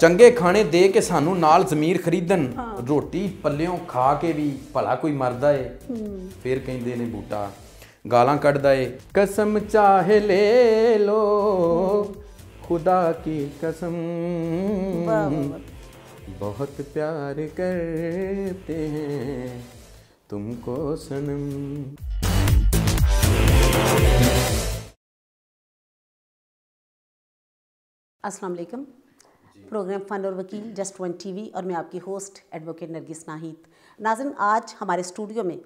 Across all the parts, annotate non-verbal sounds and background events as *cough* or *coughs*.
ਚੰਗੇ ਖਾਣੇ ਦੇ ਕੇ ਸਾਨੂੰ ਨਾਲ ਜ਼ਮੀਰ ਖਰੀਦਣ ਰੋਟੀ ਪੱਲਿਓਂ ਖਾ ਕੇ ਵੀ ਭਲਾ ਕੋਈ ਮਰਦਾ ਏ ਫਿਰ ਕਹਿੰਦੇ ਨੇ ਬੂਟਾ ਗਾਲਾਂ ਕੱਢਦਾ ਏ। ਕਸਮ ਚਾਹ ਲੈ ਲੋ خدا کی قسم بہت پیار کرتے ہیں تم کو سنم السلام علیکم پروگرام فن اور وکیل جسٹ ون ٹی وی اور میں آپ کی ہوسٹ ایڈوکیٹ نرگس ناہید ناظرین آج ہمارے اسٹوڈیو میں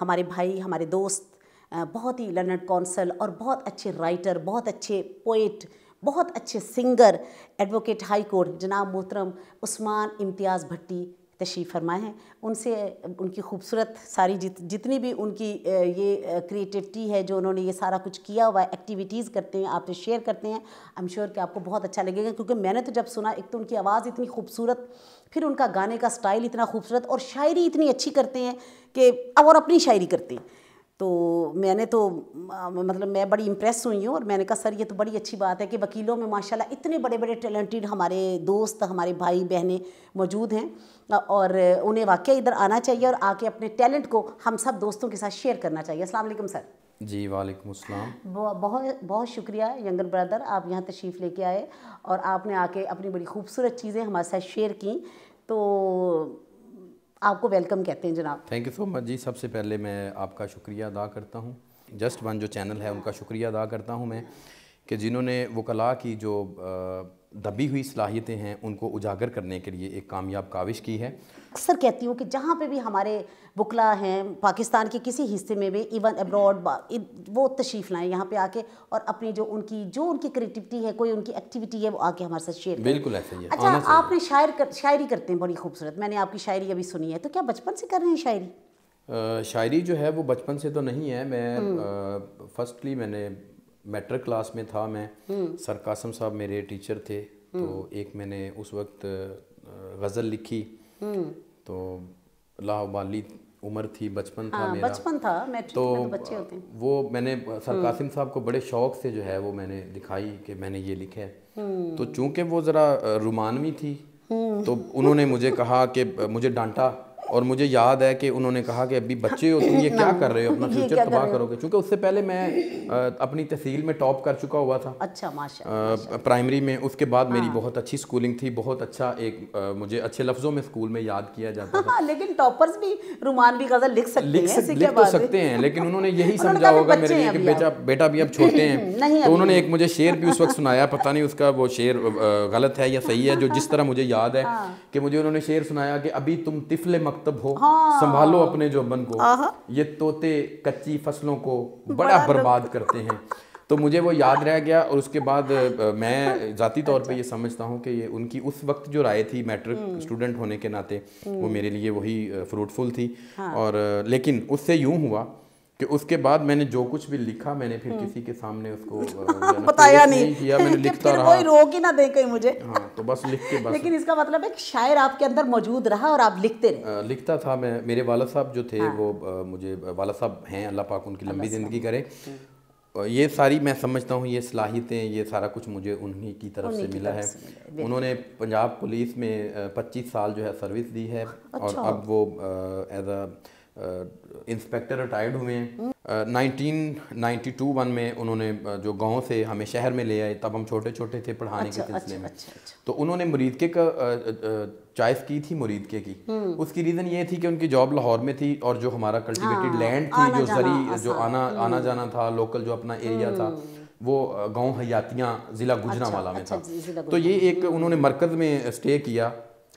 ہمارے بھائی ہمارے دوست بہت ہی لرنڈ کونسل اور بہت اچھے رائٹر، بہت اچھے پوئٹ بہت اچھے سنگر ایڈوکیٹ ہائی کورٹ جناب محترم عثمان امتیاز بھٹی تشریف فرمائے ہیں۔ ان سے، ان کی خوبصورت ساری جت، جتنی بھی ان کی یہ کریٹیوٹی ہے جو انہوں نے یہ سارا کچھ کیا ہوا ہے ایکٹیویٹیز کرتے ہیں، آپ سے شیئر کرتے ہیں۔ ایم شیور کہ آپ کو بہت اچھا لگے گا کیونکہ میں نے تو جب سنا، ایک تو ان کی آواز اتنی خوبصورت، پھر ان کا گانے کا سٹائل اتنا خوبصورت اور شاعری اتنی اچھی کرتے ہیں کہ اور اپنی شاعری کرتے ہیں۔ تو میں نے تو مطلب میں بڑی امپریس ہوئی ہوں اور میں نے کہا سر یہ تو بڑی اچھی بات ہے کہ وکیلوں میں ماشاءاللہ اتنے بڑے بڑے ٹیلنٹیڈ ہمارے دوست ہمارے بھائی بہنیں موجود ہیں اور انہیں واقعہ ادھر آنا چاہیے اور آ کے اپنے ٹیلنٹ کو ہم سب دوستوں کے ساتھ شیئر کرنا چاہیے۔ السلام علیکم سر۔ جی وعلیکم السلام۔ بہت بہت شکریہ ینگر برادر آپ یہاں تشریف لے کے آئے اور آپ نے آ کے اپنی بڑی خوبصورت چیزیں ہمارے ساتھ شیئر کیں۔ تو آپ کو ویلکم کہتے ہیں جناب۔ تھینک یو سو مچ جی۔ سب سے پہلے میں آپ کا شکریہ ادا کرتا ہوں۔ جسٹ ون جو چینل ہے ان کا شکریہ ادا کرتا ہوں میں۔ کہ جنہوں نے وکلاء کی جو دبی ہوئی صلاحیتیں ہیں ان کو اجاگر کرنے کے لیے ایک کامیاب کاوش کی ہے۔ اکثر کہتی ہوں کہ جہاں پہ بھی ہمارے وکلاء ہیں پاکستان کے کسی حصے میں بھی ایون ابراڈ وہ تشریف لائیں یہاں پہ آ کے اور اپنے جو ان کی جو ان کی کریٹیوٹی ہے کوئی ان کی ایکٹیویٹی ہے وہ آ کے ہمارے ساتھ شیئر بالکل ایسا ہی اچھا آپ نے شاعر شاعری کرتے ہیں بڑی خوبصورت۔ میں نے آپ کی شاعری ابھی سنی ہے۔ تو کیا بچپن سے کر رہے ہیں شاعری؟ شاعری جو ہے وہ بچپن سے تو نہیں ہے۔ میں فرسٹلی میں نے میٹرک کلاس میں تھا میں سر قاسم صاحب میرے ٹیچر تھے تو ایک میں نے اس وقت غزل لکھی۔ تو لا بالی عمر تھی بچپن تھا میرا۔ بچپن تھا تو وہ میں نے سر قاسم صاحب کو بڑے شوق سے جو ہے وہ میں نے دکھائی کہ میں نے یہ لکھا ہے۔ تو چونکہ وہ ذرا رومانوی تھی تو انہوں نے مجھے کہا کہ مجھے ڈانٹا۔ اور مجھے یاد ہے کہ انہوں نے کہا کہ ابھی بچے ہو تم یہ *coughs* کیا کر رہے ہو؟ اپنا فیوچر تباہ کرو گے؟ چونکہ اس سے پہلے میں اپنی تحصیل میں ٹاپ کر چکا ہوا تھا۔ اچھا پرائمری میں اس کے بعد میری بہت اچھی سکولنگ تھی بہت اچھا ایک مجھے اچھے لفظوں میں سکول میں یاد کیا جاتا تھا۔ لیکن ٹاپرز بھی رومان بھی غزل لکھ سکتے ہیں لکھ تو سکتے ہیں لیکن انہوں نے یہی *laughs* سمجھا ہوگا میرے لیے کہ بیٹا بیٹا بھی اب چھوٹے ہیں۔ *laughs* تو انہوں نے ایک مجھے شعر بھی اس وقت سنایا پتہ نہیں اس کا وہ شعر غلط ہے یا صحیح ہے جو جس طرح مجھے یاد ہے *laughs* کہ مجھے انہوں نے شعر سنایا کہ ابھی تم طفل مک مکتب ہو سنبھالو اپنے جو من کو۔ یہ توتے کچی فصلوں کو بڑا برباد کرتے ہیں۔ تو مجھے وہ یاد رہ گیا اور اس کے بعد میں ذاتی طور پہ یہ سمجھتا ہوں کہ یہ ان کی اس وقت جو رائے تھی میٹرک اسٹوڈنٹ ہونے کے ناتے وہ میرے لیے وہی فروٹفل تھی۔ اور لیکن اس سے یوں ہوا کہ اس کے بعد میں نے جو کچھ بھی لکھا میں نے پھر کسی کے سامنے اس کو *laughs* بتایا نہیں۔ کیا میں نے لکھتا رہا۔ کوئی روک ہی نہ دے کہیں مجھے۔ ہاں، تو بس لکھ کے بس۔ لیکن اس کا مطلب ہے کہ شاعر آپ کے اندر موجود رہا اور آپ لکھتے رہے۔ لکھتا تھا میں میرے والد صاحب جو تھے ہاں۔ وہ مجھے والد صاحب ہیں اللہ پاک ان کی لمبی زندگی کرے۔ ہاں۔ یہ ساری میں سمجھتا ہوں یہ صلاحیتیں یہ سارا کچھ مجھے انہی کی طرف سے ملا ہے۔ انہوں نے پنجاب پولیس میں پچیس سال جو ہے سروس دی ہے۔ اچھا۔ اور اب وہ ایز اے انسپیکٹر ریٹائرڈ ہوئے ہیں۔ نائنٹین نائنٹی ٹو ون میں انہوں نے جو گاؤں سے ہمیں شہر میں لے آئے تب ہم چھوٹے چھوٹے تھے پڑھانے کے سلسلے میں۔ تو انہوں نے مرید کے کا چوائس کی تھی مرید کے کی۔ اس کی ریزن یہ تھی کہ ان کی جاب لاہور میں تھی اور جو ہمارا کلٹیویٹڈ لینڈ تھی جو زری جو آنا آنا جانا تھا لوکل جو اپنا ایریا تھا وہ گاؤں حیاتیاں ضلع گجرا والا میں تھا۔ تو یہ ایک انہوں نے مرکز میں سٹے کیا۔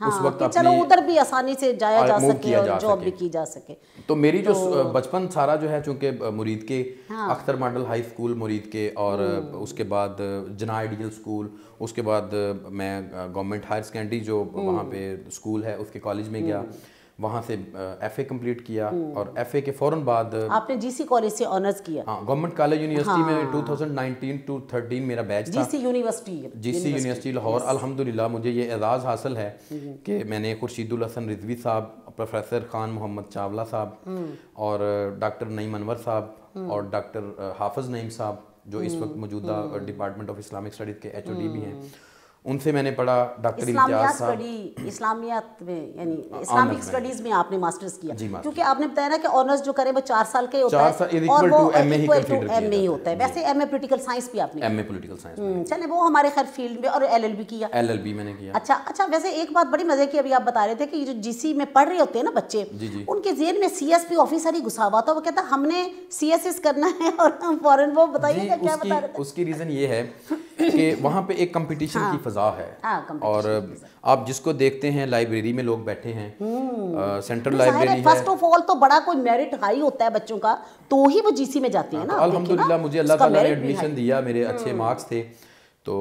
اس ہاں، وقت چلو ادھر بھی آسانی سے جایا جا سکے اور جاب بھی کی جا سکے۔ تو میری جو بچپن سارا جو ہے چونکہ مرید کے ہاں۔ اختر ماڈل ہائی اسکول مرید کے اور اس کے بعد جنا آئیڈیل اسکول اس کے بعد میں گورنمنٹ ہائر سیکنڈری جو وہاں پہ اسکول ہے اس کے کالج میں گیا۔ وہاں سے ایف اے کمپلیٹ کیا اور ایف اے کے فوراً بعد آپ نے جی سی کالج سے آنرز کیا۔ ہاں گورنمنٹ کالج یونیورسٹی میں two thousand nineteen to thirteen میرا بیچ جی تھا C university G C university Lahore. الحمدللہ مجھے یہ اعزاز حاصل ہے کہ میں نے خورشید الحسن رضوی صاحب پروفیسر خان محمد چاولہ صاحب اور ڈاکٹر نعیم انور صاحب اور ڈاکٹر حافظ نعیم صاحب جو اس وقت موجودہ ڈپارٹمنٹ آف اسلامک اسٹڈیز کے ایچ او ڈی بھی ہیں۔ ان سے میں نے پڑھا ڈاکٹر امتیاز صاحب۔ اسلامیات میں یعنی اسلامک اسٹڈیز میں آپ نے ماسٹرز کیا۔ جی،۔ کیونکہ آپ نے بتایا نا کہ آنرز جو کرے وہ چار سال کا ہی ہوتا ہے اور وہ to MA ہی ہوتا ہے۔ ویسے ایم اے پولیٹیکل سائنس بھی آپ نے ایم اے پولیٹیکل سائنس چلے وہ ہمارے خیر فیلڈ میں اور ایل ایل بی کیا۔ ایل ایل بی میں نے کیا۔ اچھا اچھا ویسے ایک بات بڑی مزے کی ابھی آپ بتا رہے تھے کہ یہ جو جی سی میں پڑھ رہے ہوتے ہیں نا بچے جی، جی۔ ان کے ذہن میں سی ایس پی آفیسر ہی گھسا ہوا تھا۔ وہ کہتا ہم نے سی ایس ایس کرنا ہے اور ہم فوراً وہ بتائیے کیا بتا رہے اس کی ریزن یہ ہے کہ وہاں پہ ایک کمپٹیشن کی فضا ہے۔ ہاں، اور آپ جس کو دیکھتے ہیں لائبریری میں لوگ بیٹھے ہیں۔ سینٹرل لائبریری ہے۔ فرسٹ آف آل تو بڑا کوئی میرٹ ہائی ہوتا ہے بچوں کا تو ہی وہ جی سی میں جاتے ہیں نا نا، الحمدللہ مجھے اللہ تعالیٰ نے ایڈمیشن دیا میرے اچھے مارکس تھے۔ تو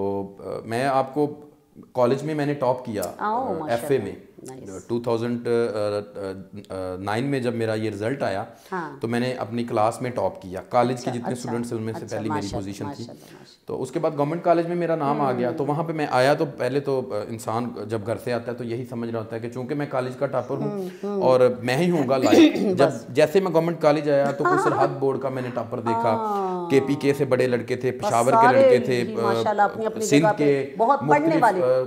میں آپ کو کالج میں میں نے ٹاپ کیا ایف اے میں۔ ٹو تھاؤزنڈ نائن میں جب میرا یہ رزلٹ آیا تو میں نے اپنی کلاس میں ٹاپ کیا. کالج کے جتنے اسٹوڈنٹس ان میں سے پہلی میری پوزیشن تھی. تو اس کے بعد گورنمنٹ کالج میں میرا نام آ گیا. تو وہاں پہ میں آیا تو پہلے تو انسان جب گھر سے آتا ہے تو یہی سمجھ رہا ہوتا ہے کہ چونکہ میں کالج کا ٹاپر ہوں اور میں ہی ہوں گا *coughs* لائق جب جیسے میں گورنمنٹ کالج آیا تو کوئی سرحد بورڈ کا میں نے ٹاپر دیکھا. کے پی کے سے بڑے لڑکے تھے پشاور کے لڑکے تھے سندھ کے مختلف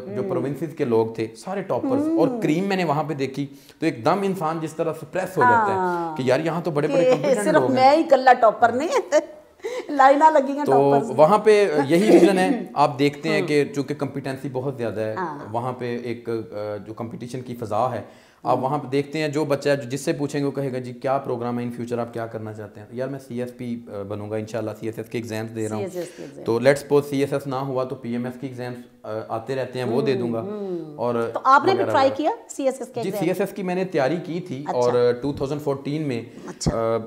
جو پروونسز کے لوگ تھے سارے ٹاپرز اور کریم میں نے وہاں پہ دیکھی تو ایک دم انسان جس طرح سپریس ہو جاتا ہے کہ یار یہاں تو بڑے بڑے کمپیٹنٹ صرف لوگ ہیں۔ میں ہی کلّا ٹاپر نہیں لائنہ لگی ہیں تو وہاں پہ یہی ریزن ہے۔ *laughs* آپ دیکھتے ہیں کہ چونکہ کمپیٹنسی بہت زیادہ ہے وہاں پہ ایک جو کمپٹیشن کی فضا ہے آپ وہاں پہ دیکھتے ہیں جو بچہ جس سے پوچھیں گے وہ کہے گا جی کیا پروگرام ہے؟ ان فیوچر آپ کیا کرنا چاہتے ہیں؟ یار میں سی ایس پی بنوں گا انشاءاللہ سی ایس ایس کے ایگزامس دے رہا ہوں۔ تو let's suppose C S S نہ ہوا تو پی ایم ایس کے ایگزامس آتے رہتے ہیں وہ دے دوں گا۔ اور تو آپ نے بھی ٹرائی کیا سی ایس ایس کے جی سی ایس ایس کی میں نے تیاری کی تھی اور ٹو تھاؤزنڈ فورٹین میں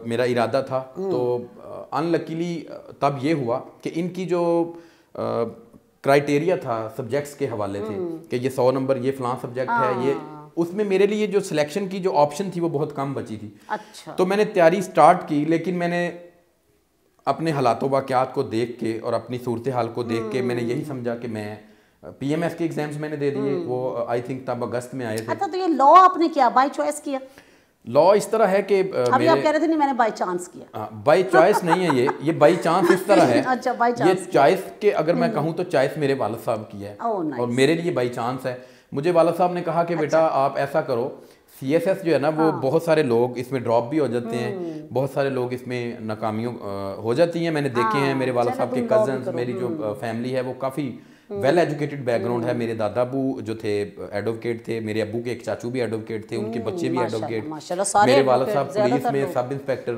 میرا ارادہ تھا۔ تو ان لکیلی تب یہ ہوا کہ ان کی جو کرائٹیریا تھا سبجیکٹس کے حوالے سے کہ یہ سو نمبر یہ فلاں سبجیکٹ ہے یہ اس میں میرے لیے جو سلیکشن کی جو آپشن تھی وہ بہت کم بچی تھی۔ اچھا۔ تو میں نے تیاری سٹارٹ کی لیکن میں نے اپنے حالات و واقعات کو دیکھ کے اور اپنی صورتحال کو دیکھ کے میں نے یہی سمجھا کہ میں پی ایم ایس کے ایگزامس میں نے دے دیے وہ آئی تھنک تب اگست میں آئے تھے۔ اچھا تو یہ لا آپ نے کیا بائی چوائس کیا؟ لا اس طرح ہے کہ ابھی آپ کہہ رہے تھے نہیں میں نے بائی چانس کیا۔ بائی چوائس نہیں ہے یہ۔ یہ بائی چانس اس طرح ہے۔ *laughs* اچھا بائی یہ چوائس کے اگر میں کہوں تو چوائس میرے والد صاحب کی ہے۔ اور میرے لیے بائی چانس ہے۔ مجھے والد صاحب نے کہا کہ بیٹا آپ ایسا کرو سی ایس ایس جو ہے نا وہ بہت سارے لوگ اس میں ڈراپ بھی ہو جاتے ہیں بہت سارے لوگ اس میں ناکامیوں ہو جاتی ہیں۔ میں نے دیکھے ہیں میرے والد صاحب کے کزنس میری جو فیملی ہے وہ کافی ویل ایجوکیٹڈ بیک گراؤنڈ ہے میرے دادا ابو جو تھے ایڈوکیٹ تھے میرے ابو کے ایک چاچو بھی ایڈوکیٹ تھے ان کے بچے بھی ایڈوکیٹ میرے والد صاحب پولیس میں سب انسپیکٹر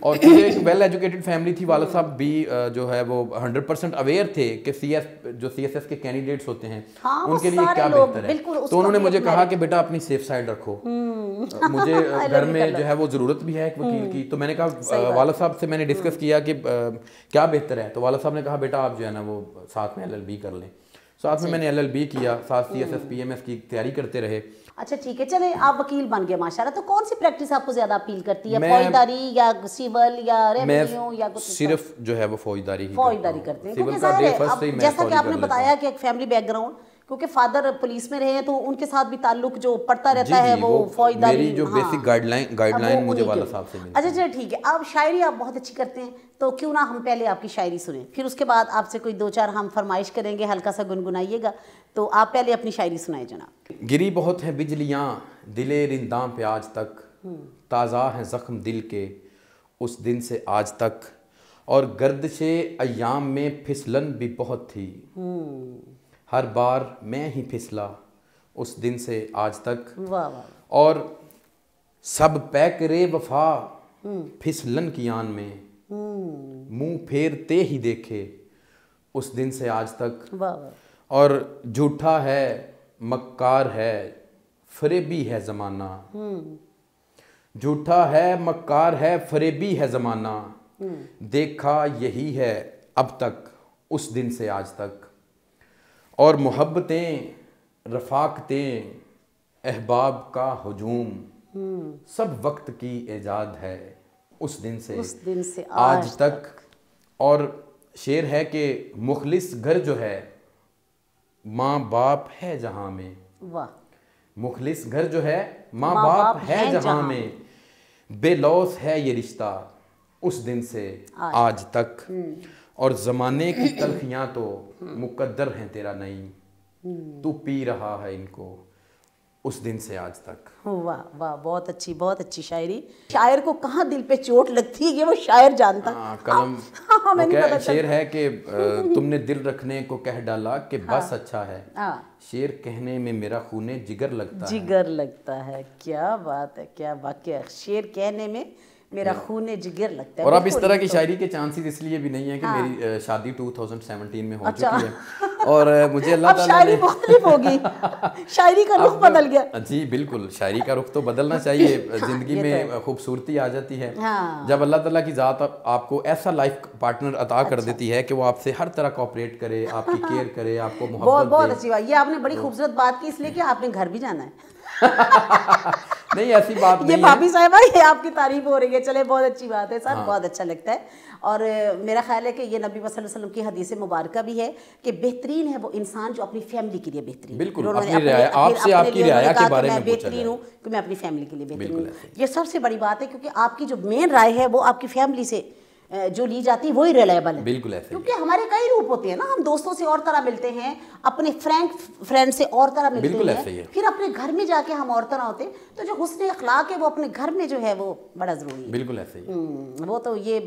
اور ایک ویل ایجوکیٹڈ فیملی تھی والد صاحب بھی جو ہے وہ ہنڈریڈ پرسینٹ اویئر تھے کہ سی ایس جو سی ایس ایس کے کینڈیڈیٹس ہوتے ہیں ان کے لیے کیا بہتر ہے؟ تو انہوں نے مجھے کہا کہ بیٹا اپنی سیف سائڈ رکھو۔ مجھے *laughs* گھر میں جو ہے وہ ضرورت بھی ہے ایک وکیل کی۔ تو میں نے کہا والد صاحب سے میں نے ڈسکس کیا کہ کیا بہتر ہے؟ تو والد صاحب نے کہا بیٹا آپ جو ہے نا وہ ساتھ میں ایل ایل بی کر لیں۔ ساتھ میں میں نے ایل ایل بی کیا ساتھ C S S P M S کی تیاری کرتے رہے۔ اچھا ٹھیک ہے۔ چلے آپ وکیل بن گئے ماشاءاللہ۔ تو کون سی پریکٹس آپ کو زیادہ اپیل کرتی ہے؟ فوجداری یا سیول یا ریونیو یا کچھ صرف جو ہے وہ فوجداری ہی فوجداری کرتے ہیں۔ کیونکہ ظاہر ہے جیسا کہ آپ نے بتایا کہ ایک فیملی بیک گراؤنڈ کیونکہ فادر پولیس میں رہے ہیں تو ان کے ساتھ بھی تعلق جو پڑتا رہتا ہے وہ فوجداری میری جو basic guideline guideline مجھے والد صاحب سے ملی۔ اچھا چلے ٹھیک ہے۔ آپ شاعری آپ بہت اچھی کرتے ہیں تو کیوں نہ ہم پہلے آپ کی شاعری سنیں۔ پھر اس کے بعد آپ سے کوئی دو چار ہم فرمائش کریں گے ہلکا سا گنگنائیے گا۔ تو آپ پہلے اپنی شاعری سنائے جناب۔ گری بہت ہیں بجلیاں دلے رنداں پہ آج تک۔ تازہ ہیں زخم دل کے اس دن سے آج تک۔ اور گردش ایام میں پھسلن بھی بہت تھی۔ ہر بار میں ہی پھسلا اس دن سے آج تک۔ اور سب پیکرے وفا پھسلن کی آن میں۔ منہ پھیرتے ہی دیکھے اس دن سے آج تک۔ اور جھوٹا ہے مکار ہے فریبی ہے زمانہ۔ جھوٹا ہے مکار ہے فریبی ہے زمانہ۔ دیکھا یہی ہے اب تک اس دن سے آج تک۔ اور محبتیں رفاقتیں احباب کا ہجوم سب وقت کی ایجاد ہے اس دن سے۔ اس دن سے آج تک۔ اور شعر ہے کہ مخلص گھر جو ہے ماں باپ ہے جہاں میں۔ مخلص گھر جو ہے ماں باپ ہے جہاں میں۔ بے لوس ہے یہ رشتہ اس دن سے آج تک۔ اور زمانے کی تلخیاں تو مقدر ہیں تیرا نہیں تو پی رہا ہے ان کو اس دن سے آج تک۔ واہ واہ بہت اچھی بہت اچھی شاعری۔ شاعر کو کہاں دل پہ چوٹ لگتی؟ ہے یہ وہ شاعر جانتا۔ ہاں قلم۔ وہ کیا شعر ہے کہ تم نے دل رکھنے کو کہہ ڈالا کہ بس اچھا ہے۔ ہاں۔ شعر کہنے میں میرا خونے جگر لگتا ہے۔ جگر لگتا ہے۔ کیا بات ہے کیا واقعہ شعر کہنے میں میرا خون جگر لگتا ہے اور اب اس طرح کی شاعری کے چانسز اس لیے بھی نہیں ہے کہ میری شادی 2017 میں ہو چکی ہے۔ اور مجھے اللہ تعالیٰ شاعری مختلف ہوگی۔ *laughs* شاعری کا رخ بدل گیا۔ جی بالکل۔ شاعری کا رخ تو بدلنا چاہیے۔ *laughs* زندگی میں خوبصورتی آ جاتی ہے۔ ہاں۔ جب اللہ تعالیٰ کی ذات آپ کو ایسا لائف پارٹنر عطا کر دیتی ہے کہ وہ آپ سے ہر طرح کوآپریٹ کرے آپ کی کیئر کرے آپ کو محبت بہت اچھی بات۔ یہ آپ نے بڑی خوبصورت بات کی اس لیے کہ آپ نے گھر بھی جانا ہے۔ *laughs* نہیں ایسی بات یہ نہیں ہے۔ بھابھی صاحبہ یہ آپ کی تعریف ہو رہی ہے۔ چلے بہت اچھی بات ہے۔ سر بہت اچھا لگتا ہے۔ اور میرا خیال ہے کہ یہ نبی صلی اللہ علیہ وسلم کی حدیث مبارکہ بھی ہے کہ بہترین ہے وہ انسان جو اپنی فیملی کے لیے بہترین بالکل، آپ سے آپ کی رعایا کے بارے میں بہترین ہوں کہ میں اپنی فیملی کے لیے بہترین ہوں۔ یہ سب سے بڑی بات ہے کیونکہ آپ کی جو مین رائے ہے وہ آپ کی فیملی سے جو لی جاتی ہے وہی ریلائبل ہے۔ بالکل ایسے کیونکہ ہمارے کئی روپ ہوتے ہیں نا ہم دوستوں سے اور طرح ملتے ہیں اپنے فرینک فرینڈ سے اور طرح ملتے بالکل ہی ہے۔ پھر اپنے گھر میں جا کے ہم اور طرح ہوتے ہیں تو جو حسن اخلاق ہے وہ اپنے گھر میں جو ہے وہ بڑا ضروری ہے۔ بالکل ایسے ہی وہ تو یہ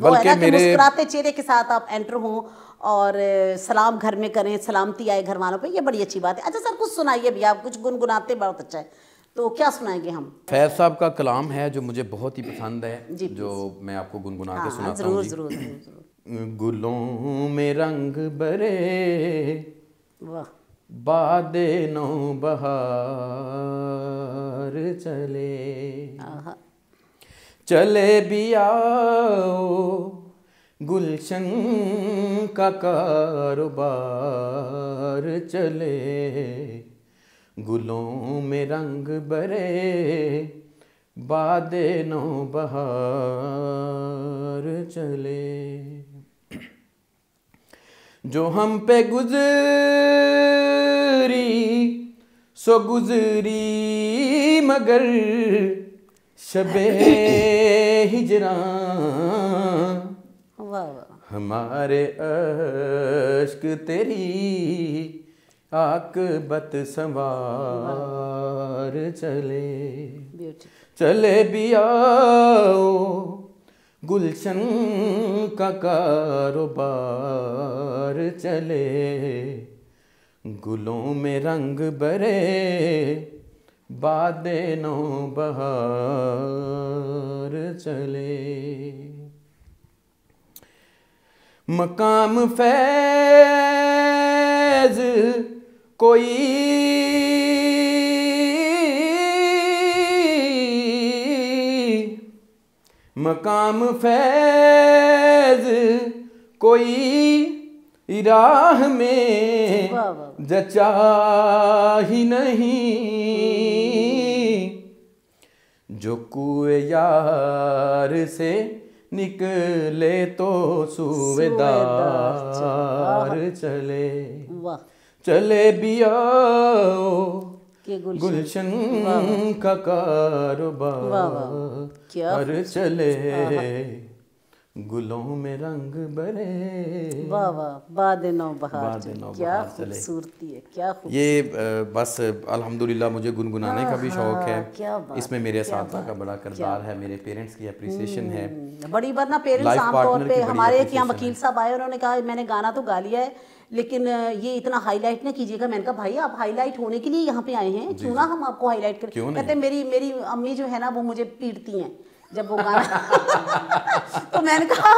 وہ ہے نا کہ مسکراتے چہرے کے ساتھ آپ انٹر ہوں اور سلام گھر میں کریں سلامتی آئے گھر والوں پہ یہ بڑی اچھی بات ہے۔ اچھا سر کچھ سنائیے بھی آپ کچھ گنگناتے بہت اچھا ہے۔ تو کیا سنائیں گے ہم؟ فیض صاحب کا کلام ہے جو مجھے بہت ہی پسند ہے جی، جو میں آپ کو گنگنا کے ہاں سناتا ہوں ضرور جی۔ ضرور ضرور گلوں میں رنگ برے واہ۔ باد نو بہار چلے۔ چلے بھی آؤ گلشن کا کاروبار چلے۔ گلوں میں رنگ برے باد نو بہار چلے۔ جو ہم پہ گزری سو گزری مگر شب واہ۔ ہمارے عشق تیری عاقبت سنوار چلے چلے بھی آؤ گلشن کا کاروبار چلے گلوں میں رنگ برے باد نو بہار چلے مقام فیض کوئی مقام فیض کوئی راہ میں جچا ہی نہیں۔ جو کوئے یار سے نکلے تو سوئے دار چلے۔ چلے گل گلشن کا کاروبار کیا ہر چلے۔ گلوں میں رنگ برے واہ واہ باد نو بہار کیا۔ خوبصورتی ہے کیا خوب یہ بس الحمدللہ مجھے گنگنانے کا بھی شوق ہے۔ بات اس میں میرے اساتذہ کا بڑا کردار ہے میرے پیرنٹس کی اپریسیشن ہے۔ بڑی بار نا پیرنٹس عام طور پہ ہمارے یہاں وکیل صاحب آئے انہوں نے کہا میں نے گانا تو گا لیا ہے لیکن یہ اتنا ہائی لائٹ نہ کیجیے گا۔ میں نے کہا بھائی آپ ہائی لائٹ ہونے کے لیے یہاں پہ آئے ہیں کیوں نہ ہم آپ کو ہائی لائٹ کریں؟ کہتے ہیں میری میری امی جو ہے نا وہ مجھے پیٹتی ہیں۔ جب وہ گانا *laughs* تو میں نے کہا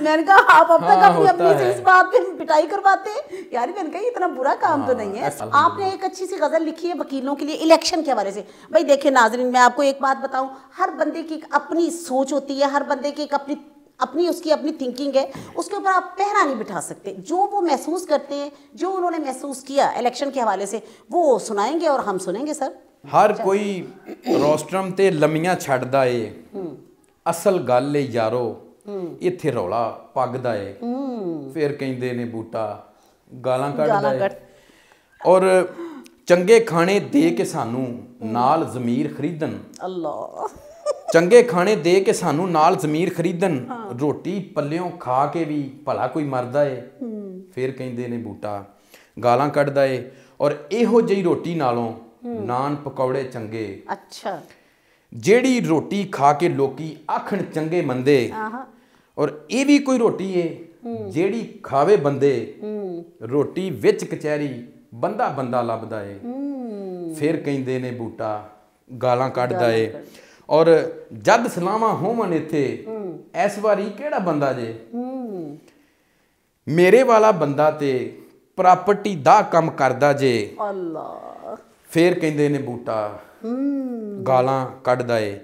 میں نے کہا آپ اب تک ہاں، اپنی امی سے۔ اس بات پہ پٹائی کرواتے۔ ہیں یار میں نے کہا یہ اتنا برا کام تو نہیں ہے۔ آپ نے ایک اچھی سی غزل لکھی ہے وکیلوں کے لیے الیکشن کے حوالے سے۔ بھائی دیکھیں ناظرین میں آپ کو ایک بات بتاؤں۔ ہر بندے کی ایک اپنی سوچ ہوتی ہے ہر بندے کی ایک اپنی اپنی اس کی اپنی تھنکنگ ہے۔ اس کے اوپر آپ پہرا نہیں بٹھا سکتے۔ جو وہ محسوس کرتے ہیں جو انہوں نے محسوس کیا الیکشن کے حوالے سے وہ سنائیں گے اور ہم سنیں گے سر۔ ਹਰ ਕੋਈ ਰੋਸਟਰਮ ਤੇ ਲੰਮੀਆਂ ਛੱਡਦਾ ਏ। ਅਸਲ ਗੱਲ ਏ ਯਾਰੋ ਇੱਥੇ ਰੌਲਾ ਪੱਗਦਾ ਏ। ਫਿਰ ਕਹਿੰਦੇ ਨੇ ਬੂਟਾ ਗਾਲਾਂ ਕੱਢਦਾ ਏ। ਔਰ ਚੰਗੇ ਖਾਣੇ ਦੇ ਕੇ ਸਾਨੂੰ ਨਾਲ ਜ਼ਮੀਰ ਖਰੀਦਣ। ਅੱਲਾ ਚੰਗੇ ਖਾਣੇ ਦੇ ਕੇ ਸਾਨੂੰ ਨਾਲ ਜ਼ਮੀਰ ਖਰੀਦਣ। ਰੋਟੀ ਪੱਲਿਓਂ ਖਾ ਕੇ ਵੀ ਭਲਾ ਕੋਈ ਮਰਦਾ ਏ। ਫਿਰ ਕਹਿੰਦੇ ਨੇ ਬੂਟਾ ਗਾਲਾਂ ਕੱਢਦਾ ਏ। ਔਰ ਇਹੋ ਜਿਹੀ ਰੋਟੀ ਨਾਲੋਂ ਨਾਨ ਪਕੌੜੇ ਚੰਗੇ। ਅੱਛਾ। ਜਿਹੜੀ ਰੋਟੀ ਖਾ ਕੇ ਲੋਕੀ ਆਖਣ ਚੰਗੇ ਮੰਦੇ ਆਹਾ। ਔਰ ਇਹ ਵੀ ਕੋਈ ਰੋਟੀ ਏ ਜਿਹੜੀ ਖਾਵੇ ਬੰਦੇ ਰੋਟੀ ਵਿੱਚ ਕਚਹਿਰੀ ਬੰਦਾ ਬੰਦਾ ਲੱਭਦਾ ਏ। ਫਿਰ ਕਹਿੰਦੇ ਨੇ ਬੂਟਾ ਗਾਲਾਂ ਕੱਢਦਾ ਏ। ਔਰ ਜਦ ਸਲਾਮਾਂ ਹੋਵਣ ਇੱਥੇ ਇਸ ਵਾਰੀ ਕਿਹੜਾ ਬੰਦਾ ਜੇ? ਮੇਰੇ ਵਾਲਾ ਬੰਦਾ ਤੇ ਪ੍ਰਾਪਰਟੀ ਦਾ ਕੰਮ ਕਰਦਾ ਜੇ। ਅੱਲਾ। ਫੇਰ ਕਹਿੰਦੇ ਨੇ ਬੂਟਾ ਗਾਲਾਂ ਕੱਢਦਾ ਏ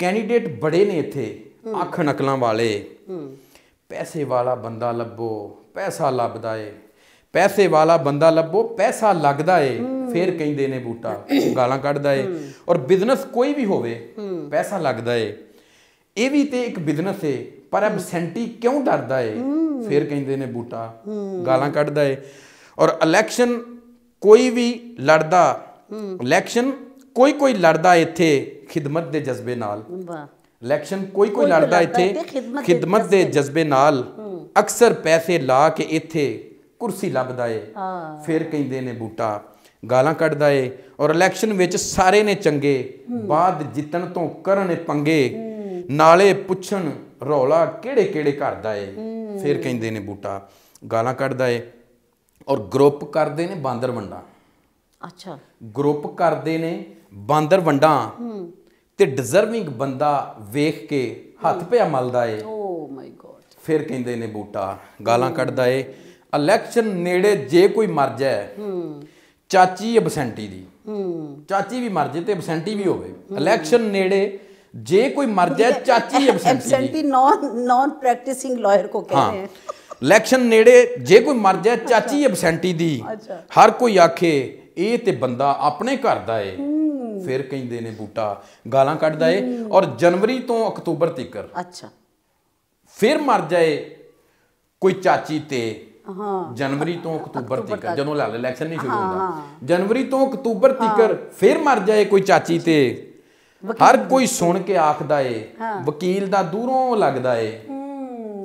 ਕੈਂਡੀਡੇਟ ਬੜੇ ਨੇ ਇੱਥੇ ਅੱਖ ਨਕਲਾਂ ਵਾਲੇ। ਪੈਸੇ ਵਾਲਾ ਬੰਦਾ ਲੱਭੋ ਪੈਸਾ ਲੱਭਦਾ ਏ। ਪੈਸੇ ਵਾਲਾ ਬੰਦਾ ਲੱਭੋ ਪੈਸਾ ਲੱਗਦਾ ਏ। ਫੇਰ ਕਹਿੰਦੇ ਨੇ ਬੂਟਾ *coughs* ਗਾਲਾਂ ਕੱਢਦਾ ਏ ਔਰ ਬਿਜ਼ਨਸ ਕੋਈ ਵੀ ਹੋਵੇ ਪੈਸਾ ਲੱਗਦਾ ਏ। ਇਹ ਵੀ ਤੇ ਇੱਕ ਬਿਜ਼ਨਸ ਏ ਪਰ ਐਬਸੈਂਟੀ ਕਿਉਂ ਡਰਦਾ ਏ? ਫੇਰ ਕਹਿੰਦੇ ਨੇ ਬੂਟਾ ਗਾਲਾਂ ਕੱਢਦਾ ਏ। ਔਰ ਇਲੈਕਸ਼ਨ ਕੋਈ ਵੀ ਲੜਦਾ ਇਲੈਕਸ਼ਨ ਕੋਈ ਕੋਈ ਲੜਦਾ ਇੱਥੇ ਖਿਦਮਤ ਦੇ ਜਜ਼ਬੇ ਨਾਲ। ਵਾਹ। ਇਲੈਕਸ਼ਨ ਕੋਈ ਕੋਈ ਲੜਦਾ ਇੱਥੇ ਖਿਦਮਤ ਦੇ ਖਿਦਮਤ ਦੇ ਜਜ਼ਬੇ ਨਾਲ। ਅਕਸਰ ਪੈਸੇ ਲਾ ਕੇ ਇੱਥੇ ਕੁਰਸੀ ਲੱਭਦਾ ਏ। ਫਿਰ ਕਹਿੰਦੇ ਨੇ ਬੂਟਾ ਗਾਲਾਂ ਕੱਢਦਾ ਏ। ਔਰ ਇਲੈਕਸ਼ਨ ਵਿੱਚ ਸਾਰੇ ਨੇ ਚੰਗੇ ਬਾਅਦ ਜਿੱਤਣ ਤੋਂ ਕਰਨ ਪੰਗੇ। ਨਾਲੇ ਪੁੱਛਣ ਰੌਲਾ ਕਿਹੜੇ ਕਿਹੜੇ ਕਰਦਾ ਏ। ਫਿਰ ਕਹਿੰਦੇ ਨੇ ਬੂਟਾ ਗਾਲਾਂ ਕੱਢਦਾ ਏ। ਔਰ ਗਰੁੱਪ ਕਰਦੇ ਨੇ ਬਾਂਦਰ ਵੰਡਾ। ਅੱਛਾ। ਗਰੁੱਪ ਕਰਦੇ ਨੇ ਬਾਂਦਰ ਵੰਡਾਂ ਤੇ ਡਿਜ਼ਰਵਿੰਗ ਬੰਦਾ ਵੇਖ ਕੇ ਹੱਥ ਪਿਆ ਮਲਦਾ ਏ। ਓ ਮਾਈ ਗੋਡ ਫਿਰ ਕਹਿੰਦੇ ਨੇ ਬੂਟਾ ਗਾਲਾਂ ਕੱਢਦਾ ਏ। ਇਲੈਕਸ਼ਨ ਨੇੜੇ ਜੇ ਕੋਈ ਮਰ ਜਾਏ ਚਾਚੀ ਅਬਸੈਂਟੀ ਦੀ। ਚਾਚੀ ਵੀ ਮਰ ਜੇ ਤੇ ਐਬਸੈਂਟੀ ਵੀ ਹੋਵੇ। ਇਲੈਕਸ਼ਨ ਨੇੜੇ ਜੇ ਕੋਈ ਮਰ ਜਾਏ ਚਾਚੀ ਐਬਸੈਂਟੀ ਦੀ। Absentee non non practising lawyer ਕੋ ਕਹਿੰਦੇ ਹਨ ਇਲੈਕਸ਼ਨ ਨੇੜੇ ਜੇ ਕੋਈ ਮਰ ਜਾਏ ਚਾਚੀ ਐਬਸੈਂਟੀ ਦੀ। ਹਰ ਕੋਈ ਆਖੇ ਇਹ ਤੇ ਬੰਦਾ ਆਪਣੇ ਘਰ ਦਾ ਏ। ਫਿਰ ਕਹਿੰਦੇ ਨੇ ਬੂਟਾ ਗਾਲਾਂ ਕੱਢਦਾ ਏ। ਔਰ ਜਨਵਰੀ ਤੋਂ ਅਕਤੂਬਰ ਤੱਕ। ਅੱਛਾ। ਫਿਰ ਮਰ ਜਾਏ ਕੋਈ ਚਾਚੀ ਤੇ ਹਾਂ। ਜਨਵਰੀ ਤੋਂ ਅਕਤੂਬਰ ਤੱਕ ਜਦੋਂ ਲਾ ਇਲੈਕਸ਼ਨ ਨਹੀਂ ਸ਼ੁਰੂ ਹੁੰਦਾ। ਜਨਵਰੀ ਤੋਂ ਅਕਤੂਬਰ ਤੱਕ ਫਿਰ ਮਰ ਜਾਏ ਕੋਈ ਚਾਚੀ ਤੇ। ਹਰ ਕੋਈ ਸੁਣ ਕੇ ਆਖਦਾ ਏ ਵਕੀਲ ਦਾ ਦੂਰੋਂ ਲੱਗਦਾ ਏ।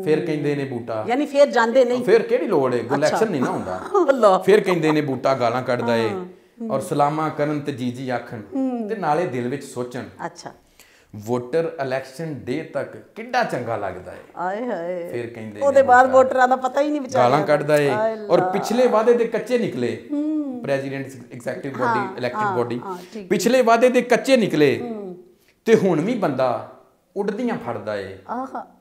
ਫਿਰ ਕਹਿੰਦੇ ਨੇ ਬੂਟਾ। ਯਾਨੀ ਫਿਰ ਜਾਂਦੇ ਨਹੀਂ। ਫਿਰ ਕਿਹੜੀ ਲੋੜ ਹੈ ਗੁਲੈਕਸ਼ਨ ਨਹੀਂ ਨਾ ਹੁੰਦਾ। *laughs* ਫਿਰ ਕਹਿੰਦੇ ਨੇ ਬੂਟਾ ਗਾਲਾਂ ਕੱਢਦਾ ਏ। ਔਰ ਸਲਾਮਾ ਕਰਨ ਤੇ ਜੀ ਜੀ ਆਖਣ ਤੇ ਨਾਲੇ ਦਿਲ ਵਿੱਚ ਸੋਚਣ। ਅੱਛਾ। ਵੋਟਰ ਇਲੈਕਸ਼ਨ ਡੇ ਤੱਕ ਕਿੱਡਾ ਚੰਗਾ ਲੱਗਦਾ ਏ। ਆਏ ਹਾਏ। ਫਿਰ ਕਹਿੰਦੇ ਉਹਦੇ ਬਾਅਦ ਵੋਟਰਾਂ ਦਾ ਪਤਾ ਹੀ ਨਹੀਂ ਵਿਚਾਰਿਆ ਗਾਲਾਂ ਕੱਢਦਾ ਏ। ਔਰ ਪਿਛਲੇ ਵਾਅਦੇ ਦੇ ਕੱਚੇ ਨਿਕਲੇ। President executive body elected body ਪਿਛਲੇ ਵਾਅਦੇ ਦੇ ਕੱਚੇ ਨਿਕਲੇ। ਤੇ ਹੁਣ ਵੀ ਬੰਦਾ ਉੱਡਦੀਆਂ ਫੜਦਾ ਏ। ਆਹਾ।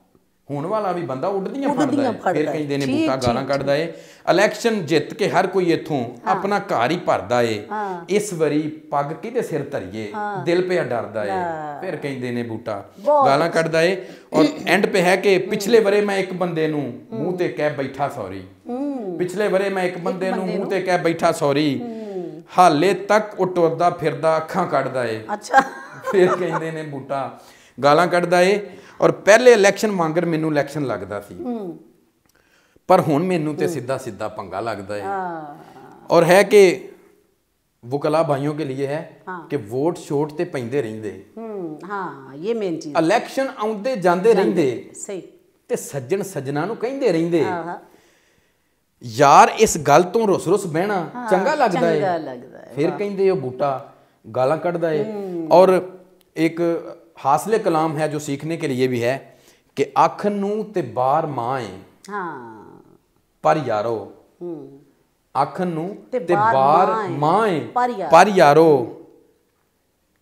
ਹੁਣ ਵਾਲਾ ਵੀ ਬੰਦਾ ਉੱਡਦੀਆਂ ਫੜਦਾ ਫਿਰ ਕਹਿੰਦੇ ਨੇ ਬੂਟਾ ਗਾਲਾਂ ਕੱਢਦਾ ਏ। ਇਲੈਕਸ਼ਨ ਜਿੱਤ ਕੇ ਹਰ ਕੋਈ ਇੱਥੋਂ ਆਪਣਾ ਘਰ ਹੀ ਭਰਦਾ ਏ। ਇਸ ਵਾਰੀ ਪੱਗ ਕਿਹਦੇ ਸਿਰ ਧਰੀਏ? ਦਿਲ ਪਿਆ ਡਰਦਾ ਏ। ਫਿਰ ਕਹਿੰਦੇ ਨੇ ਬੂਟਾ ਗਾਲਾਂ ਕੱਢਦਾ ਏ। ਔਰ ਐਂਡ ਪੇ ਹੈ ਕਿ ਪਿਛਲੇ ਵਰੇ ਮੈਂ ਇੱਕ ਬੰਦੇ ਨੂੰ ਮੂੰਹ ਤੇ ਕਹਿ ਬੈਠਾ ਸੌਰੀ। ਪਿਛਲੇ ਵਰੇ ਮੈਂ ਇੱਕ ਬੰਦੇ ਨੂੰ ਮੂੰਹ ਤੇ ਕਹਿ ਬੈਠਾ ਸੌਰੀ। ਹਾਲੇ ਤੱਕ ਉਹ ਟੁਰਦਾ ਫਿਰਦਾ ਅੱਖਾਂ ਕੱਢਦਾ ਏ। ਅੱਛਾ। ਫਿਰ ਕਹਿੰਦੇ ਨੇ ਬੂਟਾ ਗਾਲਾਂ ਕੱਢਦਾ ਏ ਔਰ ਪਹਿਲੇ ਇਲੈਕਸ਼ਨ ਵਾਂਗਰ ਮੈਨੂੰ ਇਲੈਕਸ਼ਨ ਲੱਗਦਾ ਸੀ। ਪਰ ਹੁਣ ਮੈਨੂੰ ਤੇ ਸਿੱਧਾ ਸਿੱਧਾ ਪੰਗਾ ਲੱਗਦਾ ਏ। ਔਰ ਹੈ ਕਿ ਵਕਲਾ ਭਾਈਓ ਕੇ ਲਈ ਹੈ ਕਿ ਵੋਟ ਛੋਟ ਤੇ ਪੈਂਦੇ ਰਹਿੰਦੇ। ਹੂੰ ਹਾਂ ਇਹ ਮੇਨ ਚੀਜ਼। ਇਲੈਕਸ਼ਨ ਆਉਂਦੇ ਜਾਂਦੇ ਰਹਿੰਦੇ। ਸਹੀ। ਤੇ ਸੱਜਣ ਸੱਜਣਾ ਨੂੰ ਕਹਿੰਦੇ ਰਹਿੰਦੇ। ਹਾਂ ਯਾਰ ਇਸ ਗੱਲ ਤੋਂ ਰੁੱਸ-ਰੁੱਸ ਬਹਿਣਾ ਚੰਗਾ ਲੱਗਦਾ ਹੈ ਚੰਗਾ ਲੱਗਦਾ ਹੈ ਫਿਰ ਕਹਿੰਦੇ ਉਹ ਬੂਟਾ ਗਾਲਾਂ ਕੱਢਦਾ ਹੈ। ਔਰ ਇੱਕ ਹਾਸਲੇ ਕਲਾਮ ਹੈ ਜੋ ਸਿੱਖਣੇ ਕੇ ਲਈ ਵੀ ਹੈ ਕਿ ਅੱਖ ਨੂੰ ਤੇ ਬਾਰ ਮਾਏ। ਹਾਂ। ਪਰ ਯਾਰੋ ਹੂੰ। ਅੱਖ ਨੂੰ ਤੇ ਬਾਰ ਮਾਂ ਮਾਏ। ਪਰ ਯਾਰੋ।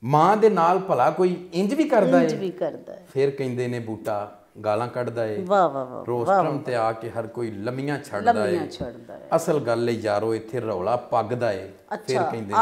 ਮਾਂ ਦੇ ਨਾਲ ਭਲਾ ਕੋਈ ਇੰਜ ਵੀ ਕਰਦਾ ਹੈ ਇੰਜ ਵੀ ਕਰਦਾ ਹੈ ਫਿਰ ਕਹਿੰਦੇ ਨੇ ਬੂਟਾ ਗਾਲਾਂ ਕੱਢਦਾ ਏ। ਵਾ ਵਾ ਵਾ ਰੋਸਟਰਮ ਤੇ ਆ ਕੇ ਹਰ ਕੋਈ ਲੰਮੀਆਂ ਛੱਡਦਾ ਏ। ਅਸਲ ਗੱਲ ਏ ਯਾਰੋ ਇੱਥੇ ਰੌਲਾ ਪੱਗ ਏ। ਫਿਰ ਕਹਿੰਦੇ ਆ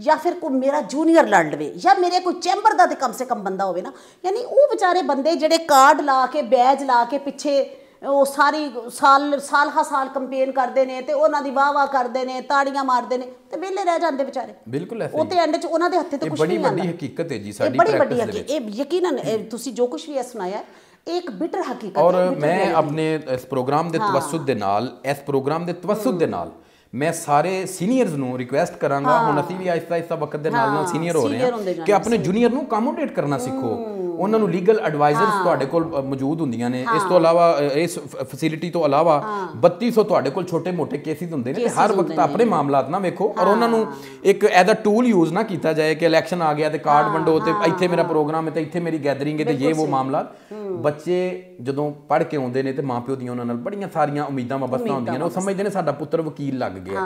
ਜਾਂ ਫਿਰ ਕੋ ਮੇਰਾ ਜੂਨੀਅਰ ਲੜ ਲਵੇ ਜਾਂ ਮੇਰੇ ਕੋਈ ਚੈਂਬਰ ਦਾ ਤੇ ਕਮ ਸੇ ਕਮ ਬੰਦਾ ਹੋਵੇ ਨਾ। ਯਾਨੀ ਉਹ ਵਿਚਾਰੇ ਬੰਦੇ ਜਿਹੜੇ ਕਾਰਡ ਲਾ ਕੇ ਬੈਜ ਲਾ ਕੇ ਪਿੱਛੇ ਉਹ ਸਾਰੀ ਸਾਲ ਸਾਲ ਹਾ ਸਾਲ ਕੰਪੇਨ ਕਰਦੇ ਨੇ ਤੇ ਉਹਨਾਂ ਦੀ ਵਾਹ ਵਾਹ ਕਰਦੇ ਨੇ ਤਾੜੀਆਂ ਮਾਰਦੇ ਨੇ ਤੇ ਵਿਹਲੇ ਰਹਿ ਜਾਂਦੇ ਵਿਚਾਰੇ। ਬਿਲਕੁਲ ਐਸੇ ਉਹ ਤੇ ਐਂਡ ਚ ਉਹਨਾਂ ਦੇ ਹੱਥੇ ਤੇ ਕੁਝ ਬੜੀ ਨਹੀਂ ਵੱਡੀ ਆਉਂਦਾ। ਹਕੀਕਤ ਹੈ ਜੀ ਸਾਡੀ ਬੜੀ ਵੱਡੀ ਪ੍ਰੈਕਟਿਸ ਦੇ ਹਕੀਕਤ। ਇਹ ਯਕੀਨਨ ਇਹ ਤੁਸੀਂ ਜੋ ਕੁਝ ਵੀ ਇਹ ਸੁਣਾਇਆ ਇੱਕ ਬਿਟਰ ਹਕੀਕਤ ਔਰ ਹੈ bitter ਮੈਂ। ਆਪਣੇ ਇਸ ਪ੍ਰੋਗਰਾਮ ਦੇ ਤਵਸੁਦ ਦੇ ਨਾਲ ਇਸ ਪ੍ਰੋਗਰਾਮ ਦੇ ਤਵਸੁਦ ਦੇ ਨਾਲ ਮੈਂ ਸਾਰੇ ਸੀਨੀਅਰਸ ਨੂੰ ਰਿਕੁਐਸਟ ਕਰਾਂਗਾ ਹੁਣ ਅਸੀਂ ਵੀ ਆਹਿਸਤਾ ਆਹਿਸਤਾ ਵਕਤ ਦੇ ਨਾਲ ਨਾਲ ਸੀਨੀਅਰ ਹੋ ਰਹੇ ਹਾਂ ਕਿ ਆਪਣੇ ਜੂਨੀਅਰ ਨੂੰ ਅਕਮੋਡੇਟ ਕਰਨਾ ਸਿੱਖੋ। ਉਹਨਾਂ ਨੂੰ ਲੀਗਲ ਐਡਵਾਈਜ਼ਰਸ ਤੁਹਾਡੇ ਕੋਲ ਮੌਜੂਦ ਹੁੰਦੀਆਂ ਨੇ। ਇਸ ਤੋਂ ਇਲਾਵਾ ਇਸ ਫੈਸਿਲਿਟੀ ਤੋਂ ਇਲਾਵਾ 3200 ਤੁਹਾਡੇ ਕੋਲ ਛੋਟੇ-ਮੋਟੇ ਕੇਸਿਸ ਹੁੰਦੇ ਨੇ ਤੇ ਹਰ ਵਕਤ ਆਪਣੇ ਮਾਮਲਾਤ ਨਾ ਵੇਖੋ। ਔਰ ਉਹਨਾਂ ਨੂੰ ਇੱਕ ਐਜ਼ ਅ ਟੂਲ ਯੂਜ਼ ਨਾ ਕੀਤਾ ਜਾਏ ਕਿ ਇਲੈਕਸ਼ਨ ਆ ਗਿਆ ਤੇ ਕਾਰਡ ਵੰਡੋ ਤੇ ਇੱਥੇ ਮੇਰਾ ਪ੍ਰੋਗਰਾਮ ਹੈ ਤੇ ਇੱਥੇ ਮੇਰੀ ਗੈਦਰਿੰਗ ਹੈ ਤੇ ਇਹ ਉਹ ਮਾਮਲਾਤ ਬੱਚੇ ਜਦੋਂ ਪੜ੍ਹ ਕੇ ਆਉਂਦੇ ਨੇ ਤੇ ਮਾਪਿਓ ਦੀਆਂ ਉਹਨਾਂ ਨਾਲ ਬੜੀਆਂ ਸਾਰੀਆਂ ਉਮੀਦਾਂ ਵਾਬਸਤਾ ਹੁੰਦੀਆਂ ਨੇ। ਉਹ ਸਮਝਦੇ ਨੇ ਸਾਡਾ ਪੁੱਤਰ ਵਕੀਲ ਲੱਗ ਗਿਆ।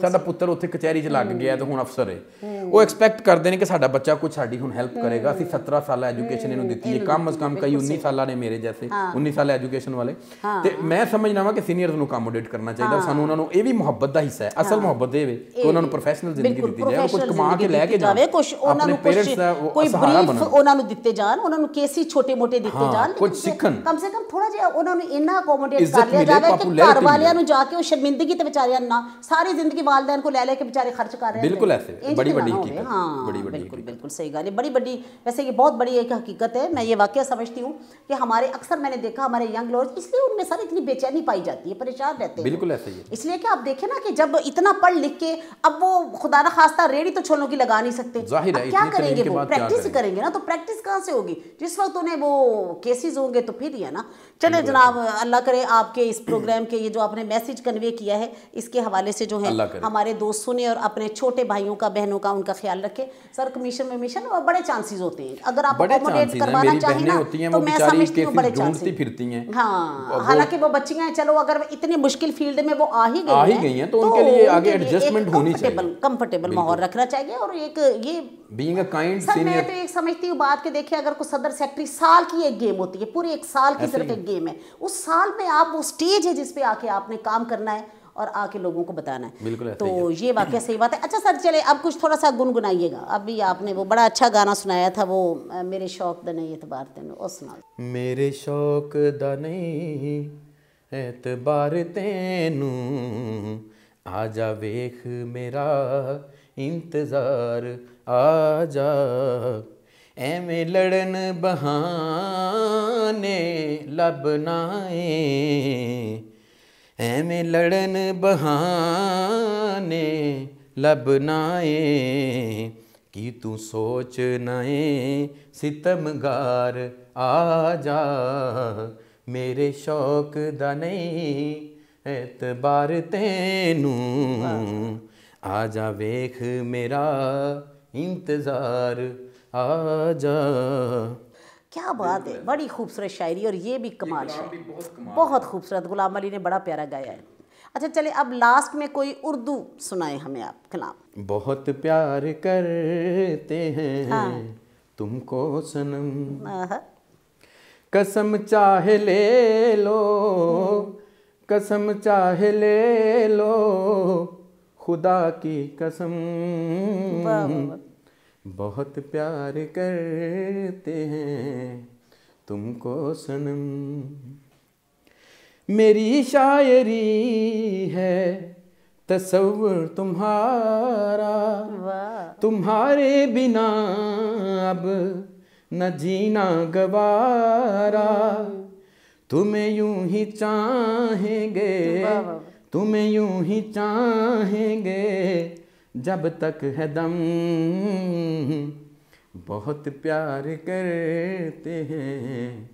ਸਾਡਾ ਪੁੱਤਰ ਉੱਥੇ ਕਚਹਿਰੀ 'ਚ ਲੱਗ ਗਿਆ ਤੇ ਹੁਣ ਅਫਸਰ ਹੈ। ਉਹ ਐਕਸਪੈਕਟ ਕਰਦੇ ਨੇ ਕਿ ਸਾਡਾ ਬੱਚਾ ਕੁਝ ਸਾਡੀ ਹੁਣ ਹੈਲਪ ਕਰੇਗਾ। ਅਸੀਂ 17 ਸਾਲਾ ਐਜੂਕੇਸ਼ਨ ਇਹਨੂੰ ਦਿੱਤੀ ਹੈ ਕਮ ਅਸ ਕਮ ਕਈ 19 ਸਾਲਾਂ ਨੇ ਮੇਰੇ ਜੈਸੇ 19 ਸਾਲ ਐਜੂਕੇਸ਼ਨ ਵਾਲੇ। ਤੇ ਮੈਂ ਸਮਝਣਾ ਵਾ ਕਿ ਸੀਨੀਅਰਸ ਨੂੰ ਅਕਮੋਡੇਟ ਕਰਨਾ ਚਾਹੀਦਾ। ਸਾਨੂੰ ਉਹਨਾਂ ਨੂੰ ਇਹ ਵੀ ਮੁਹੱਬਤ ਦਾ ਹਿੱਸਾ ਹੈ ਅਸਲ ਮੁਹੱਬਤ ਇਹ ਵੇ ਕਿ ਉਹਨਾਂ ਨੂੰ ਪ੍ਰੋਫੈਸ਼ਨਲ ਜ਼ਿੰਦਗੀ ਦਿੱਤੀ ਉਹ ਕੁਝ ਕਮਾ ਕੇ ਲੈ ਕੇ ਜਾਵੇ। ਕੁਝ ਉਹਨਾਂ ਨੂੰ ਕੁਝ ਦਾ ਕੋਈ ਬਰੀਫ ਉਹਨਾਂ ਨੂੰ ਦਿੱਤੇ ਜਾਣ ਉਹਨਾਂ ਨੂੰ ਕੇਸੀ ਛੋਟੇ ਮੋਟੇ ਦਿੱਤੇ ਜਾਣ ਕੁਝ ਸਿੱਖਣ। ਕਮ ਸੇ ਕਮ ਥੋੜਾ ਜਿਹਾ ਉਹਨਾਂ ਨੂੰ ਇੰਨਾ ਅਕੋਮੋਡੇਟ ਕਰ ਲਿਆ ਜਾਵੇ ਕਿ ਘਰ ਵਾਲਿਆਂ। ਨੂੰ ਜਾ ਕੇ ਉਹ ਸ਼ਰਮਿੰਦਗੀ ਤੇ ਵਿਚਾਰਿਆਂ ਨੂੰ ساری زندگی والدین کو لے لے کے بیچارے خرچ کر رہے ہیں۔ بالکل ایسے ہاں، بڑی بڑی حقیقت ہاں بالکل بالکل صحیح گل ہے بڑی بڑی ویسے یہ بہت بڑی ایک حقیقت ہے۔ میں یہ واقعہ سمجھتی ہوں کہ ہمارے اکثر میں نے دیکھا ہمارے ینگ لوگ اس لیے ان میں سر اتنی بے چینی پائی جاتی ہے پریشان رہتے ہیں۔ بالکل ایسے اس لیے کہ آپ دیکھیں نا کہ جب اتنا پڑھ لکھ کے اب وہ خدا نہ خاصتا ریڑھی تو چھولوں کی لگا نہیں سکتے۔ کیا کریں گے وہ؟ پریکٹس ہی کریں گے؟ نا تو پریکٹس کہاں سے ہوگی؟ جس وقت انہیں وہ کیسز ہوں گے تو پھر ہی ہے نا۔ چلے جناب اللہ کرے آپ کے اس پروگرام کے یہ جو آپ نے میسج کنوے کیا ہے اس کے حوالے حوالے سے جو ہیں ہمارے دوستوں نے اور اپنے چھوٹے بھائیوں کا بہنوں کا ان کا خیال رکھے۔ سر کمیشن میں میشن اور بڑے چانسز ہوتے ہیں۔ اگر آپ اکوموڈیٹ کروانا چاہیں نا تو میں سمجھتی ہوں بڑے چانسز ہیں۔ ہاں، حالانکہ وہ بچیاں ہیں چلو اگر اتنے مشکل فیلڈ میں وہ آ ہی گئی ہیں تو ان کے لیے آگے ایڈجسٹمنٹ ہونی چاہیے۔ کمفرٹیبل ماحول رکھنا چاہیے اور ایک یہ بینگ اے کائنڈ سینئر میں تو ایک سمجھتی ہوں بات کے دیکھیں اگر کوئی صدر سیکٹری سال کی ایک گیم ہوتی ہے پورے ایک سال کی صرف ایک گیم ہے۔ اس سال میں آپ وہ سٹیج ہے جس پہ آ کے آپ نے کام کرنا ہے۔ اور آ کے لوگوں کو بتانا ہے۔ بالکل تو یہ واقعہ صحیح بات ہے۔ اچھا سر چلے اب کچھ تھوڑا سا گنگنائیے گا۔ ابھی آپ نے وہ بڑا اچھا گانا سنایا تھا وہ میرے شوق دا نہیں اعتبار تین اور سنا میرے شوق دا نہیں اعتبار تینوں آ جا ویخ میرا انتظار آ جا۔ ایویں لڑن بہانے لبنائیں ਐਵੇਂ ਲੜਨ ਬਹਾਨੇ ਲੱਭਣਾ ਏ, ਕੀ ਤੂੰ ਸੋਚ ਨਾ ਏ, ਸਿਤਮਗਾਰ ਆ ਜਾ। ਮੇਰੇ ਸ਼ੌਕ ਦਾ ਨਹੀਂ ਐਤਬਾਰ ਤੈਨੂੰ। ਆ ਜਾ ਵੇਖ ਮੇਰਾ ਇੰਤਜ਼ਾਰ, ਆ ਜਾ। کیا بات ہے بڑی خوبصورت شاعری اور یہ بھی کمال ہے۔ بہت خوبصورت غلام علی نے بڑا پیارا گایا ہے۔ اچھا چلے اب لاسٹ میں کوئی اردو سنائے ہمیں آپ کلام۔ بہت پیار کرتے ہیں ہاں۔ تم کو سنم قسم چاہے لے لو قسم چاہے لے لو خدا کی قسم۔ بہت پیار کرتے ہیں تم کو سنم میری شاعری ہے تصور تمہارا۔ تمہارے بنا اب نہ جینا گوارا۔ تمہیں یوں ہی چاہیں گے۔ تمہیں یوں ہی چاہیں گے۔ جب تک ہے دم بہت پیار کرتے ہیں۔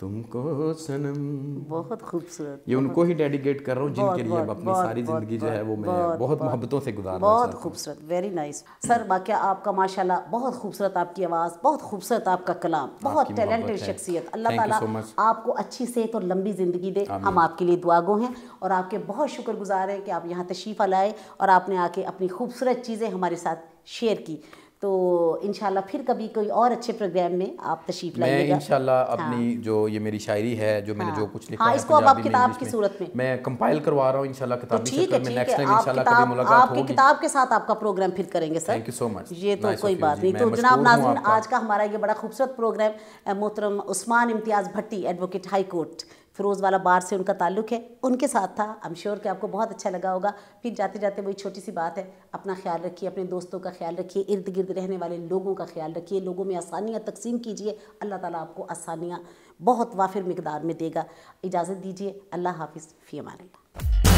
تم کو سنم بہت خوبصورت یہ ان کو ہی ڈیڈیکیٹ کر رہا ہوں جن کے لیے اب اپنی ساری زندگی جو ہے وہ میں بہت محبتوں سے گزار رہا بہت خوبصورت ویری نائس سر واقعہ آپ کا ماشاءاللہ بہت خوبصورت آپ کی آواز بہت خوبصورت آپ کا کلام بہت ٹیلنٹڈ شخصیت اللہ تعالیٰ آپ کو اچھی صحت اور لمبی زندگی دے ہم آپ کے لیے دعا گو ہیں اور آپ کے بہت شکر گزار ہیں کہ آپ یہاں تشریف لائے اور آپ نے آ کے اپنی خوبصورت چیزیں ہمارے ساتھ شیئر کی تو انشاءاللہ پھر کبھی کوئی اور اچھے پروگرام میں آپ تشریف لائیے میں انشاءاللہ اپنی جو یہ میری شاعری ہے جو میں نے جو کچھ لکھا ہاں اس کو اب آپ کتاب کی صورت میں۔ میں کمپائل کروا رہا ہوں انشاءاللہ کتابی ٹھیک ہے شکل میں نیکسٹ ہے۔ ٹائم انشاءاللہ کبھی کتاب ملاقات آپ کی ہوگی۔ کتاب کے ساتھ آپ کا پروگرام پھر کریں گے سر۔ تھینک یو سو مچ یہ تو کوئی بات نہیں۔ تو جناب ناظرین آج کا ہمارا یہ بڑا خوبصورت پروگرام محترم Usman Imtiaz Bhatti advocate high court Ferozewala والا بار سے ان کا تعلق ہے، ان کے ساتھ تھا۔ ایم شیور کہ آپ کو بہت اچھا لگا ہوگا۔ پھر جاتے جاتے وہی چھوٹی سی بات ہے، اپنا خیال رکھیے، اپنے دوستوں کا خیال رکھیے، ارد گرد رہنے والے لوگوں کا خیال رکھیے۔ لوگوں میں آسانیاں تقسیم کیجیے، اللہ تعالیٰ آپ کو آسانیاں بہت وافر مقدار میں دے گا۔ اجازت دیجیے، اللہ حافظ، فی امان اللہ۔